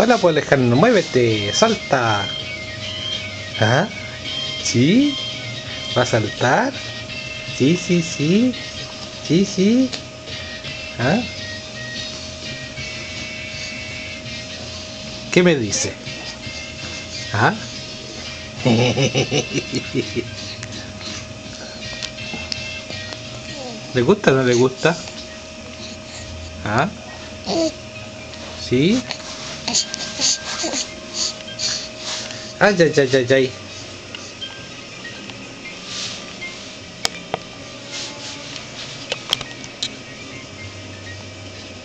Hola, pues Alejandro, muévete, salta. ¿Ah? ¿Sí? ¿Va a saltar? Sí, sí, sí. Sí, sí. ¿Ah? ¿Qué me dice? ¿Ah? ¿Le gusta o no le gusta? ¿Ah? ¿Sí? あじゃじゃじゃじゃい。